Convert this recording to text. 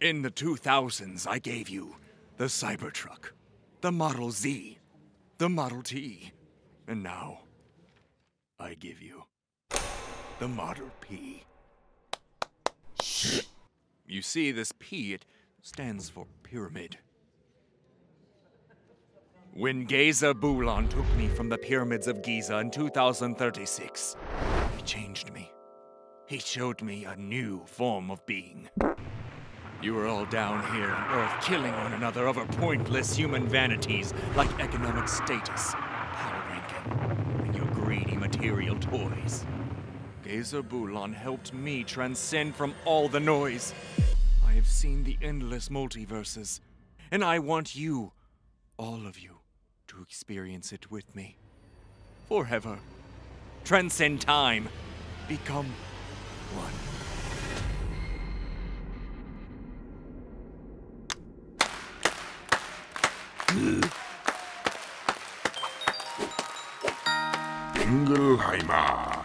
In the 2000s, I gave you the Cybertruck, the Model Z, the Model T, and now I give you the Model P. You see, this P, it stands for pyramid. When Geza Bulan took me from the pyramids of Giza in 2036, he changed me. He showed me a new form of being. You are all down here on Earth killing one another over pointless human vanities like economic status, power ranking, and your greedy material toys. Gazer Bulan helped me transcend from all the noise. I have seen the endless multiverses, and I want you, all of you, to experience it with me. Forever. Transcend time. Become one. Bingleheimer.